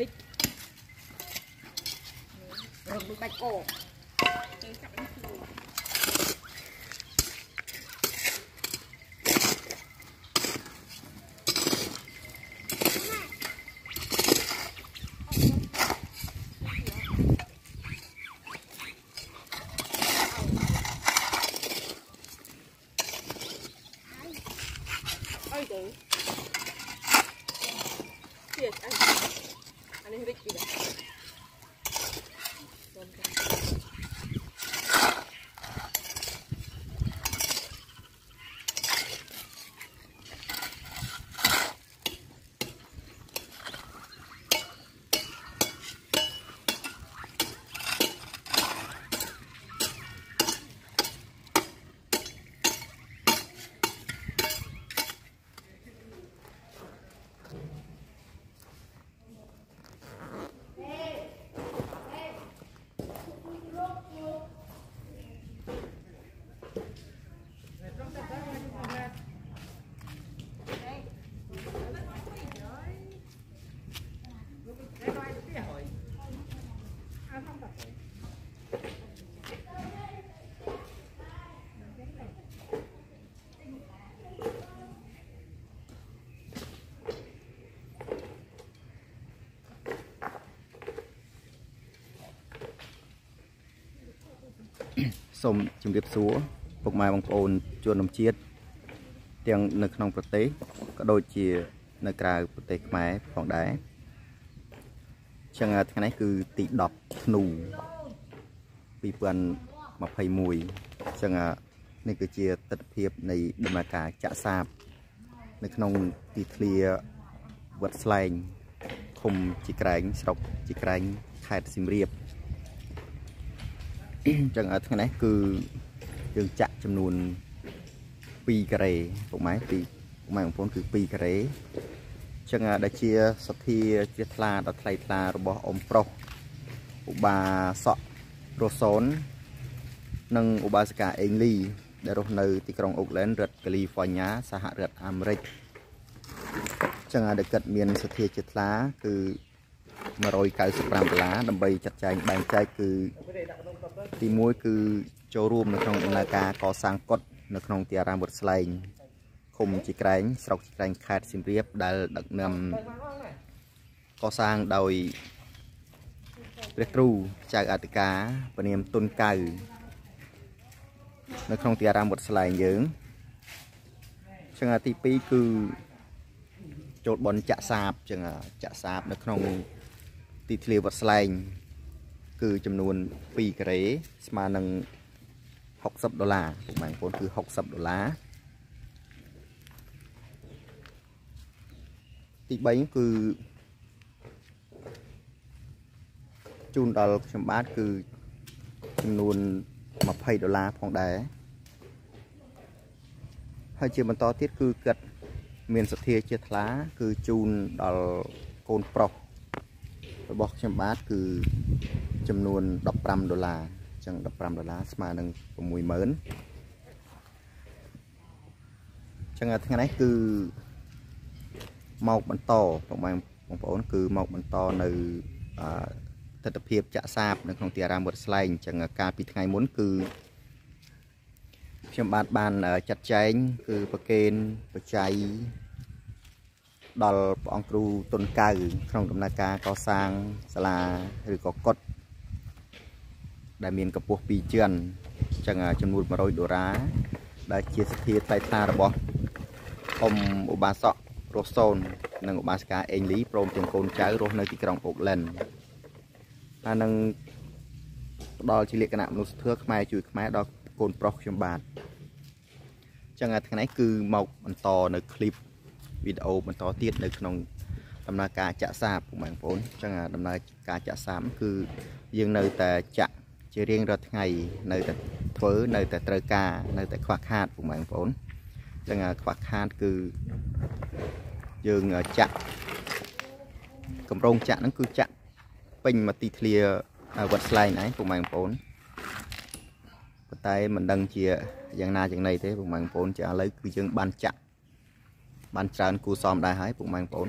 រិចរឹងដូចបាច់ កោទៅចាប់នេះគឺអីទៅទៀតអីអានេះរិចពីដែរចូលទៅ សូមជម្រាបសួរពុកម៉ែបងប្អូនជនរួមជាតិទាំងនៅក្នុងប្រទេសក៏ដូចជានៅក្រៅប្រទេសខ្មែរផងដែរអញ្ចឹងថ្ងៃនេះគឺទី10ធ្នូ2021អញ្ចឹងនេះគឺជាទស្សនវិជ្ជានៃដំណើរការចាក់សាប នៅក្នុងទីធ្លាវត្តស្លែងឃុំជីក្រែងស្រុកជីក្រែងខេត្តសៀមរាប អញ្ចឹងថ្ងៃនេះគឺយើងចាក់ចំនួន2ការ៉េពុកម៉ែពីពុកម៉ែបងប្អូនគឺ2ការ៉េអញ្ចឹងដែលជាសទ្ធាជ្រះថ្លាដ៏ថ្លៃថ្លារបស់អ៊ំប្រុសឧបាសករស់សូននិងឧបាសិកាអេងលី ដែលរស់នៅទីក្រុងអូកឡែនរដ្ឋកាលីហ្វ័រញ៉ាសហរដ្ឋអាមេរិកអញ្ចឹងដែលគាត់មានសទ្ធាជ្រះថ្លាគឺ 195ដុល្លារដើម្បីចាត់ចែងបែងចែកគឺទី1គឺចូលរួមនៅក្នុងដំណើរការកសាងកុដិនៅក្នុងទីអារាមវត្តស្លែងឃុំជីក្រែងស្រុកជីក្រែងខេត្តសៀមរាបដែលដឹកនាំកសាងដោយព្រះគ្រូចៅអធិការពនាមទុនកៅនៅក្នុងទីអារាមវត្តស្លែងយើងចឹងទី2គឺចូលបនចាក់សាបចឹងចាក់សាបនៅក្នុង ទីធ្លាវត្តស្លែង គឺចំនួន2ការ៉េស្មើនឹង60ដុល្លារពុកម៉ែបងប្អូនគឺ60ដុល្លារទី3គឺជូនដល់ខ្ញុំបាទគឺចំនួន20ដុល្លារផងដែរហើយជាបន្តទៀតគឺគាត់មានសទ្ធាជាថ្លា គឺជូនដល់កូនប្រុស របស់ខ្ញុំបាទគឺចំនួន15ដុល្លារអញ្ចឹង15ដុល្លារស្មើនឹង60000អញ្ចឹងថ្ងៃនេះគឺមកបន្តបងបងប្អូន គឺមកបន្តនៅអទស្សនភាពចាក់សាបនៅក្នុងទីអារាមវត្តស្លែងអញ្ចឹងកាលពីថ្ងៃមុនគឺខ្ញុំបាទបានចាត់ចែងគឺប្រកេនបច្ច័យ ដល់ព្រះអង្គគ្រូទុនកៅក្នុងដំណើរការកសាងសាលាឬក៏កុដដែលមានកម្ពស់2ជាន់អញ្ចឹងចំនួន100ដុល្លារដែលជាសធាថ្លៃថ្លារបស់អ៊ំឧបាសករស់សូននិងឧបាសិកាអេងលីព្រមទាំងកូនចៅរស់នៅទីក្រុងអូកឡែនហើយនឹងផ្ដល់ជាលក្ខណៈមនុស្សធម៌ខ្មែរជួយខ្មែរដល់កូនប្រុសខ្ញុំបាទអញ្ចឹងថ្ងៃនេះគឺមកបន្តនៅឃ្លីប វីដេអូបន្តទៀតនៅក្នុងដំណើរការចាក់សាបពុកម៉ែបងប្អូនអញ្ចឹងដំណើរការចាក់សាបគឺយើងនៅតែចាក់ជារៀងរាល់ថ្ងៃនៅតែធ្វើនៅតែត្រូវការនៅតែខ្វះខាតពុកម៉ែបងប្អូនអញ្ចឹងខ្វះខាតគឺយើងចាក់កម្រងចាក់ហ្នឹងគឺចាក់ពេញមកទីធ្លាវត្តស្លែងឯងពុកម៉ែបងប្អូនប៉ុន្តែមិនដឹងជាយ៉ាងណាយ៉ាងណីទេពុកម៉ែបងប្អូនចាឥឡូវគឺយើងបានចាក់ បានច្រើនគូសំដែរហើយពុកម៉ែបងប្អូន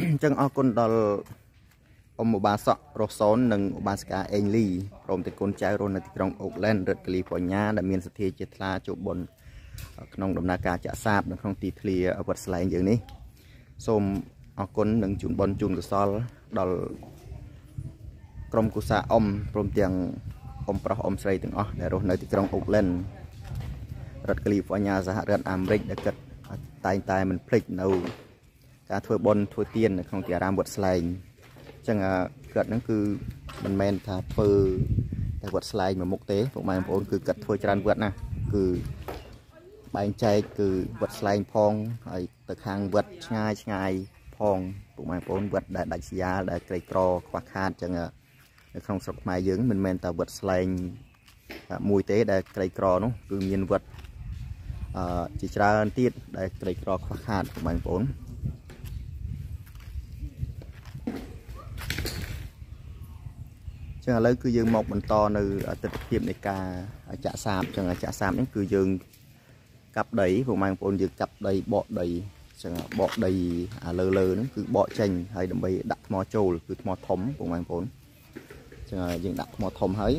អញ្ចឹងអរគុណដល់អ៊ំឧបាសករស់សូននិងឧបាសិកាអេងលីព្រមទាំងកូនចៅរស់នៅទីក្រុងអូកឡែនរដ្ឋាភិបាលបញ្ញាដែលមានសទ្ធាជាថ្លាជួបបុណ្យក្នុងដំណើរការចាក់សាបនៅក្នុងទីធ្លាវត្តស្លែងយើងនេះសូមអរគុណនិងជូនបុណ្យជូនកុសលដល់ក្រុមគូសាអ៊ំព្រមទាំង អ៊ំប្រុសអ៊ំស្រីទាំងអស់ដែលរស់នៅទីក្រុងអូកឡែនរដ្ឋកាលីហ្វ័រញ៉ាសហរដ្ឋអាមេរិកដែលគិតតែងតែមិនភ្លេចនៅ ការធ្វើបុណ្យធ្វើទាននៅក្នុងទីអារាមវត្តស្លែងអញ្ចឹងគាត់ហ្នឹងគឺមិនមែនថាធ្វើតែវត្តស្លែងមួយមុខទេពុកម៉ែបងប្អូនគឺគាត់ធ្វើច្រើនវត្តណាគឺបែងចែកគឺវត្តស្លែងផងហើយទៅខាងវត្តឆ្ងាយឆ្ងាយផងពុកម៉ែបងប្អូនវត្តដែលដាច់ស្យាលដែលក្រីក្រខ្វះខាតអញ្ចឹង នៅក្នុងស្រុកខ្មែរយើងមិនមែនតែវត្តស្លែងមួយទេដែលក្រីក្រនោះគឺមានវត្តអឺជាច្រើនទៀតដែលក្រីក្រខ្វះខាតបងប្អូនចឹងឥឡូវគឺយើងមកបន្តនៅទស្សនវិជ្ជានៃការចាក់សាបចឹងចាក់សាបនេះគឺយើងកាប់ដីពុកម៉ែបងប្អូនយើងកាប់ដីបកដីចឹងបកដីអាលើលើហ្នឹងគឺបកចេញហើយដើម្បីដាក់ថ្មចូលគឺថ្មធំពុកម៉ែបងប្អូនចឹង យើងដាក់ថ្មធំហើយ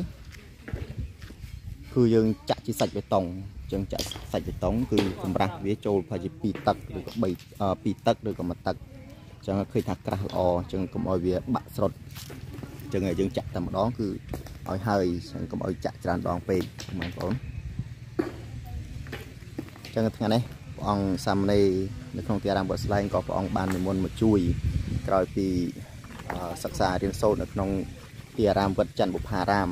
គឺយើងចាក់ជាសាច់បេតុងចឹងចាក់សាច់បេតុងគឺសម្រាប់វាចូលប្រហែលជា2ទឹកឬក៏3 2ទឹកឬក៏1ទឹកចឹងឃើញថាក្រាស់ល្អចឹងកុំឲ្យវាបាក់ស្រុតចឹងយើងចាក់តែម្ដងគឺឲ្យហើយចឹងកុំឲ្យចាក់ច្រើនដងពេកបងប្អូនចឹងថ្ងៃនេះព្រះអង្គសាមណេរនៅក្នុងទីអារាមវត្តស្លែងក៏ព្រះអង្គបាននិមន្តមកជួយក្រោយពីសិក្សារៀនសូត្រនៅក្នុង ទីអារាមវត្តច័ន្ទបុប្ផារាម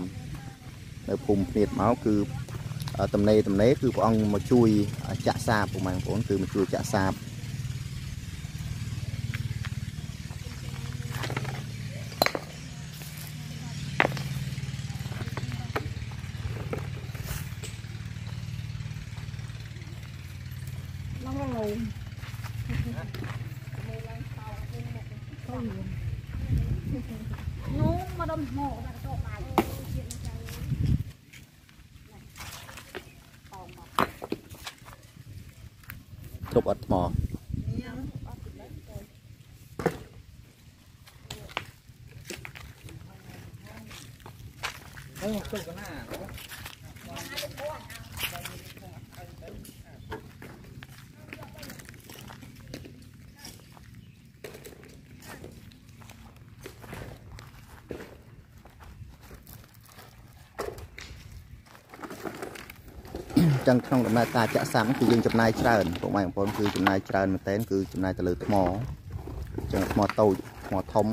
នៅភូមិភ្នៀតមកគឺតំណេតំណេគឺព្រះអង្គមកជួយចាក់សាបបងប្អូនគឺមកជួយចាក់សាប នោះមកដុំថ្មដាក់ទៅបាយជាតិគ្រប់អត់ថ្ម Oh, tuh kena. ចឹងក្នុងដំណើរការចាក់សាំគឺយើងចំណាយច្រើនពុកម៉ែបងប្អូនគឺចំណាយច្រើនមែនទែនគឺចំណាយទៅលើថ្មចឹងថ្មតូចថ្មធំ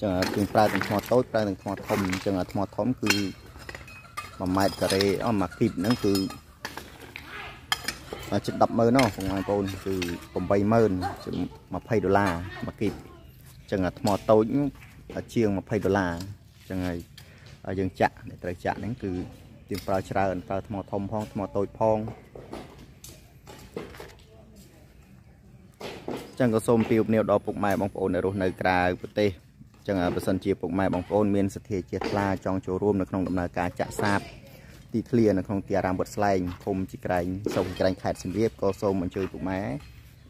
ចឹងយើងប្រើទាំងថ្មតូចប្រើទាំងថ្មធំចឹងថ្មធំគឺ1ម៉ែត្រការ៉េអស់មួយគីបហ្នឹងគឺជិត100000ណោះបងប្អូនគឺ80000ជា20ដុល្លារមួយគីបចឹងថ្មតូចជាង20ដុល្លារចឹងហើយយើងចាក់ដែលត្រូវចាក់ហ្នឹងគឺ យើងប្រើច្រើនប្រើថ្មធំផងថ្មតូចផងចឹងក៏សូមពីវនីវដល់ពុកម៉ែបងប្អូនដែលរស់នៅក្រៅប្រទេសចឹងបើសិនជាពុកម៉ែបងប្អូនមានសទ្ធាជ្រះថ្លាចង់ចូលរួមនៅក្នុងដំណើរការចាក់សាបទីធ្លានៅក្នុងទីអារាមវត្តស្លែងឃុំជីក្រែងស្រុកជីក្រែងខេត្តសៀមរាបក៏សូមអញ្ជើញពុកម៉ែ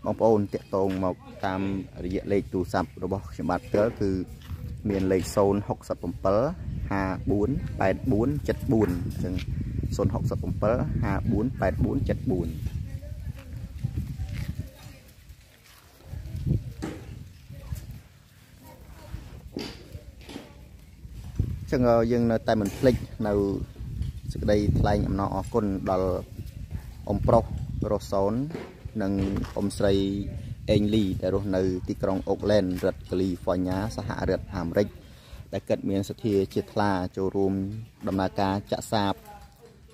បងប្អូនតាក់ទងមកតាមរយៈលេខទូរស័ព្ទរបស់ខ្ញុំបាទផ្ទាល់គឺមានលេខ067 54 84 74អញ្ចឹង067 54 84 74ចឹងយើងនៅតែមិនភ្លេចនៅសេចក្តីថ្លែងអំណរអគុណដល់អ៊ំប្រុសរស់សូននិងអ៊ំស្រីអេងលីដែលរស់នៅទីក្រុងអូកឡែនរដ្ឋកាលីហ្វ័រញ៉ាសហរដ្ឋអាមេរិក ដែលកិត្តមានសទ្ធាជាថ្លាចូលរួមដំណើរការចាក់សាប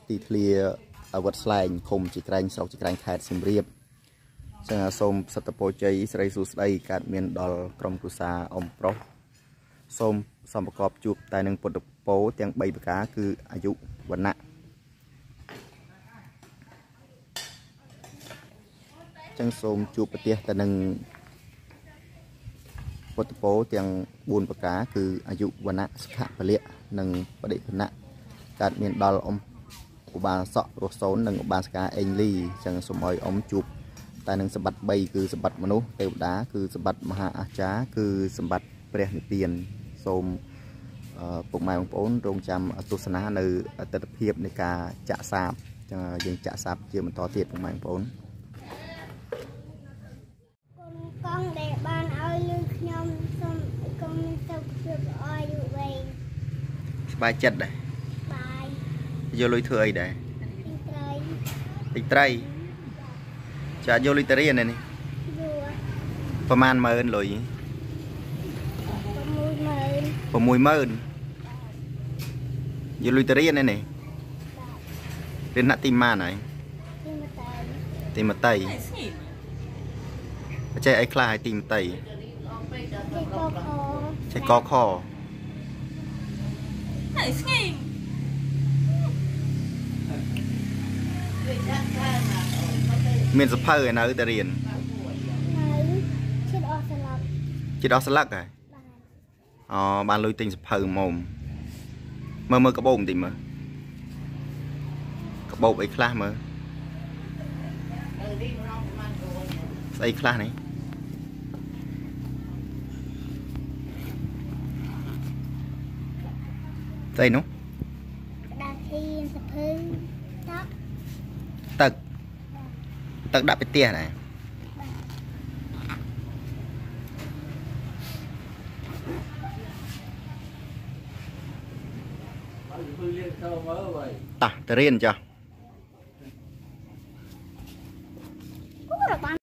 ទីធ្លាវត្តស្លែងឃុំជីក្រែងស្រុកជីក្រែងខេត្តសៀមរាបចឹងសូមសត្វពរជ័យស្រីសុស្ដីកើតមានដល់ក្រុមគ្រួសារអ៊ំប្រុសសូមសំប្រកបជួបតែនឹងពុទ្ធពោទាំង3ប្រការគឺអាយុវណ្ណៈចឹងសូមជួបប្រទេសតែនឹង ពុទ្ធពោទាំង4ប្រការគឺអាយុវណ្ណៈសុខៈពលៈនិងបដិភណៈកើតមានដល់អ៊ំឧបាសករស់សូននិងឧបាសិកាអេងលីចឹងសូមឲ្យអ៊ំជួបតែនឹងសម្បត្តិ3គឺសម្បត្តិមនុស្សទេវតា គឺសម្បត្តិមហាអាចារ្យគឺសម្បត្តិព្រះនិព្វានសូមអឺពុកម៉ែបងប្អូនរងចាំទស្សនានៅទស្សនភាពនៃការចាក់សាបចឹងយើងចាក់សាបជាបន្តទៀតពុកម៉ែបងប្អូន គុំកងដែលបានឲ្យលឺខ្ញុំសូមឲ្យកុំមានសុខ ភាពល្អអាយុវែងសប្បាយចិត្តដែរបាយយកលុយធ្វើអីដែរទីត្រីតិចត្រីចាយកលុយទៅរៀននេះយួរប្រហែលម៉ឺនលុយ60000 60000យកលុយទៅរៀននេះរៀនណាក់ទីម៉ានហើយទីមកតែទីមតីបច្ចេកអីខ្លះឲ្យទីមតីទីកខ ចេះកខ Này xinh មានសភៅឲ្យនៅទៅរៀននៅឈិតអស់ស្លាប់ជិតអស់ស្លឹកហ៎បានអូបានលុយទិញសភៅមុំមើលមើលកបោបបន្តិចមើលកបោបអីខ្លះមើលស្អីខ្លះនេះ ស្អីនោះដាក់ហ៊ីនសភឺទឹកទឹកទឹកដាក់ពីផ្ទះដែរតោះទៅរៀនចា